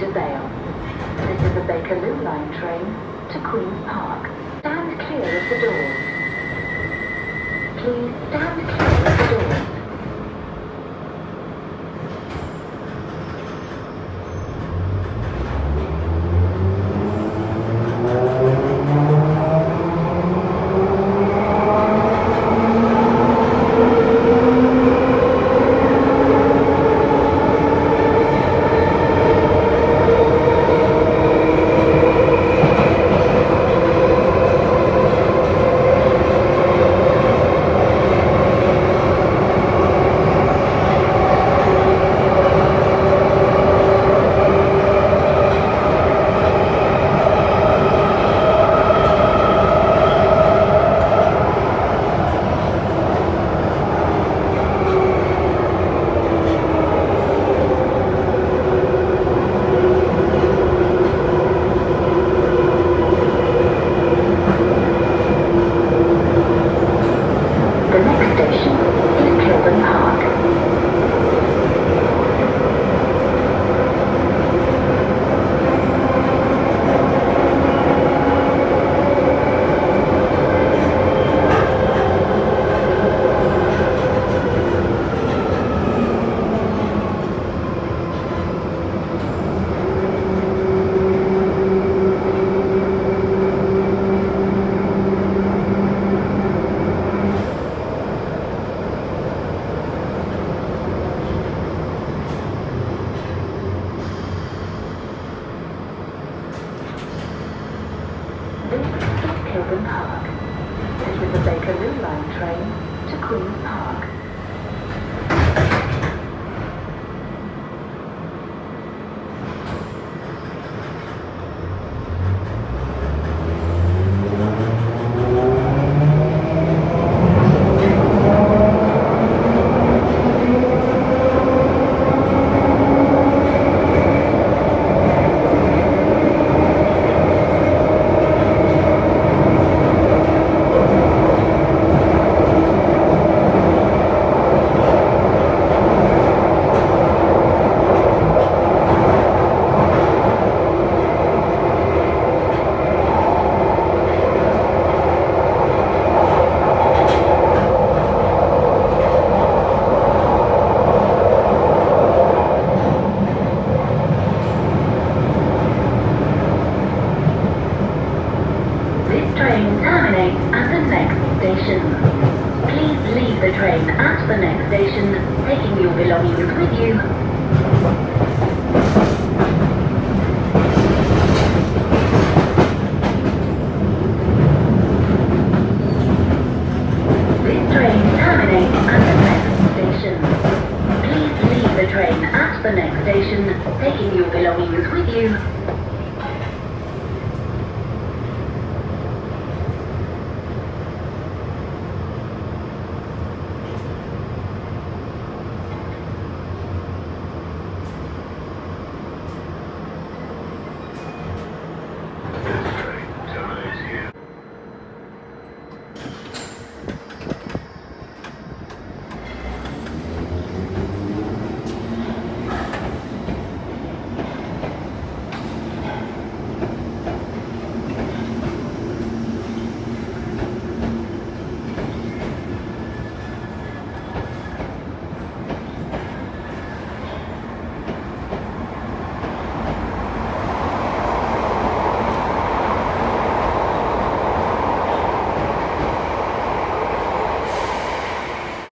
Maida Vale. This is a Bakerloo Line train to Queen's Park. Stand clear of the doors. Please stand clear of the doors. The next station is Kilburn Park. This Park. This is a Bakerloo Line train to Queen's Park. This train terminates at the next station. Please leave the train at the next station, taking your belongings with you. This train terminates at the next station. Please leave the train at the next station, taking your belongings with you.